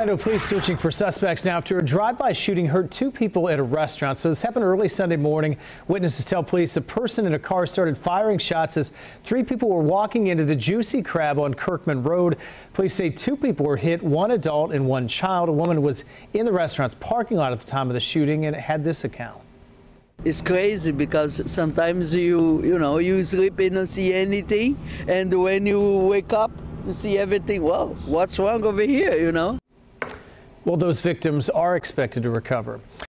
Orlando police searching for suspects now after a drive-by shooting hurt two people at a restaurant. So this happened early Sunday morning. Witnesses tell police a person in a car started firing shots as three people were walking into the Juicy Crab on Kirkman Road. Police say two people were hit, one adult and one child. A woman was in the restaurant's parking lot at the time of the shooting and had this account. It's crazy because sometimes you you know you sleep and don't see anything, and when you wake up, you see everything. Well, what's wrong over here? You know. Well, those victims are expected to recover.